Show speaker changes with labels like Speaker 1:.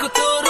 Speaker 1: こと